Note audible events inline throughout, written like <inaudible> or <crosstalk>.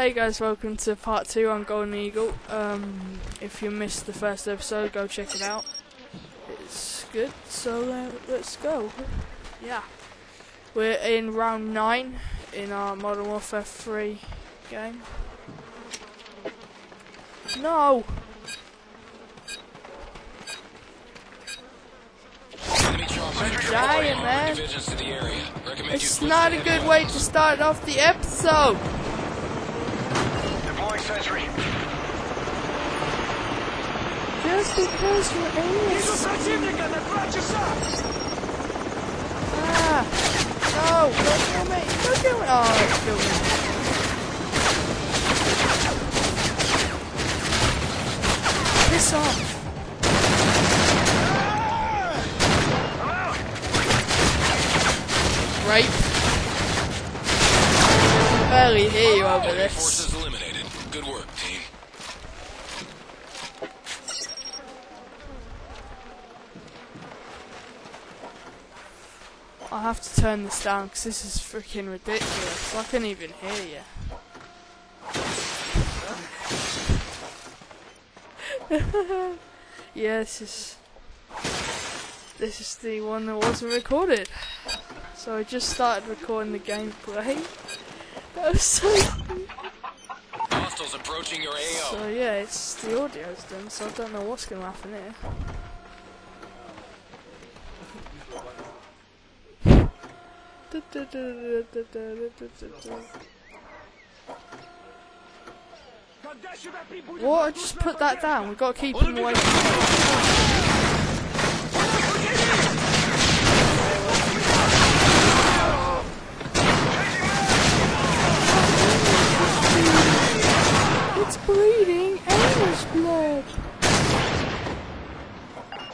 Hey guys, welcome to part two on Golden Eagle. Um, if you missed the first episode, go check it out. It's good, so uh, let's go. Yeah. We're in round nine in our Modern Warfare 3 game. No! Dying, man. divisions to the area. Recommend It's not a good way to start off the episode! Deploying sentry. Just because you're aliens. противника на два часа! Ah! No! Don't kill me! Don't kill me! Oh, it's killed me. Piss off! Right. Barely hear you over Enemy this. forces eliminated. Good work, I'll have to turn this down because this is freaking ridiculous. I can't even hear you. <laughs> yeah, this is this is the one that wasn't recorded. So I just started recording the gameplay. <laughs> That was so. Hostiles approaching your AO. So yeah, it's the audio's done. So I don't know what's gonna happen here. Water, just put that down. We've got to keep him away It's bleeding English blood.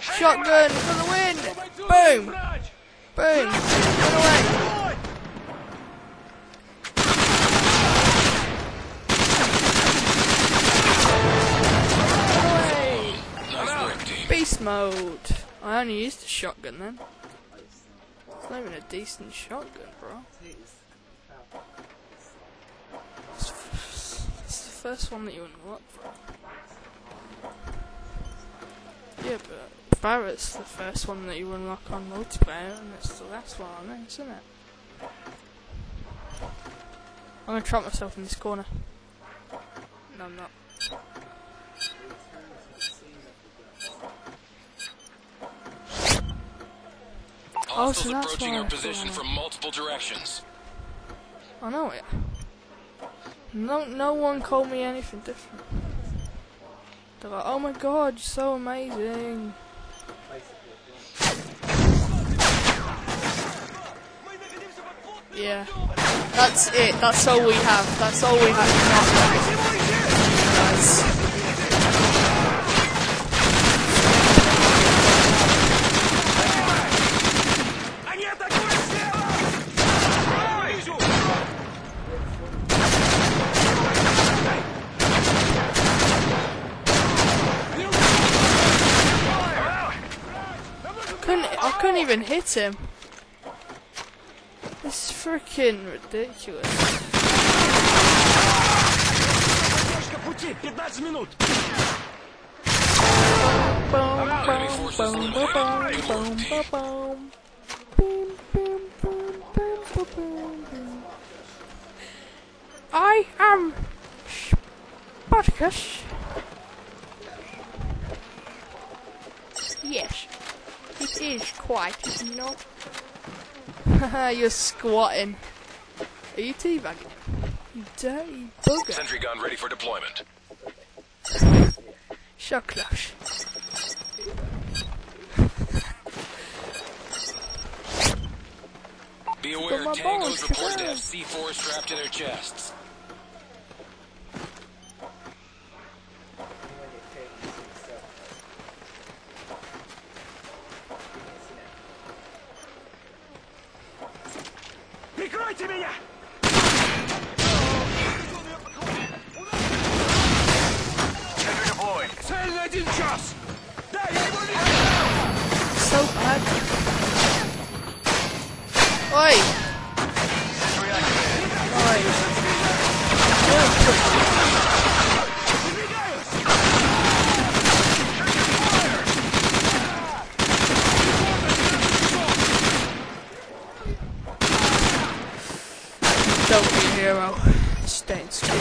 Shotgun for the win! Boom! Boom! Run away! Mode. I only used a shotgun then. It's not even a decent shotgun, bro. It's, it's the first one that you unlock, bro. Yeah, but Barrett's the first one that you unlock on multiplayer, and it's the last one on isn't it? I'm gonna trap myself in this corner. No, I'm not. Oh, so that's approaching why our I position from multiple directions. I know it. No, no one called me anything different. They're like, oh my god, you're so amazing. Yeah, that's it. That's all we have. That's all we have. I couldn't even hit him. This is freaking ridiculous. Boom, boom, boom, boom, boom, boom, boom. I am Spartacus. Yes, it is quite, is it not? Haha, <laughs> you're squatting. Are you teabagging? You dirty bugger. Sentry gun ready for deployment. So close. Be aware, my tangos balls, reported to have C4 strapped to their chests. Oi! Oi. Oi. Don't be a hero. Stay in school.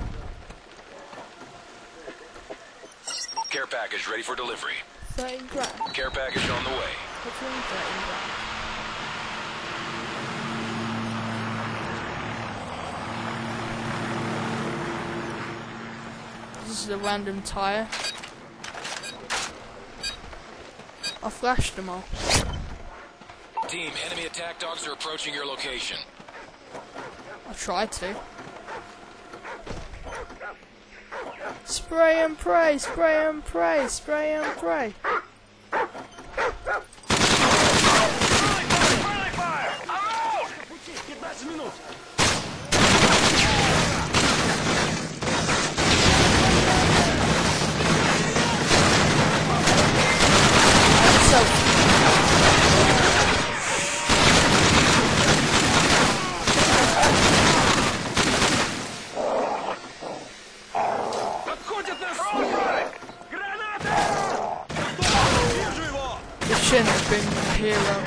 package ready for delivery. Care package on the way. What do you mean 13 grand? This is a random tyre. I flashed them all. Team, enemy attack dogs are approaching your location. I tried to. Spray and pray, spray and pray, spray and pray. shouldn't have been here though.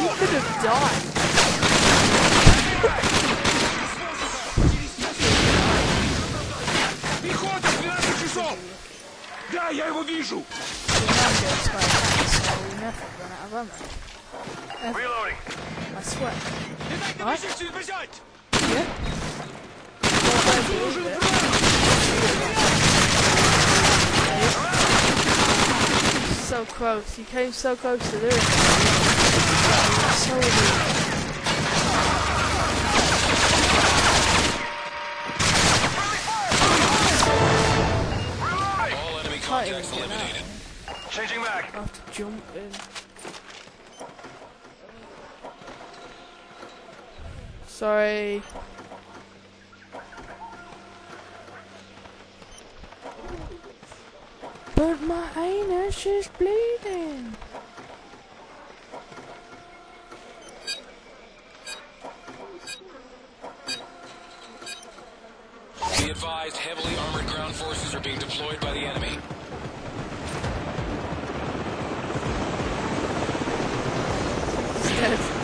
You could have died. Да, я его вижу! Reloading. I swear. What? Yeah. So close. You came so close to doing it. So weird. Changing back! I have to jump in. Sorry. But my anus is bleeding. Be advised, heavily armored ground forces are being deployed by the enemy. He's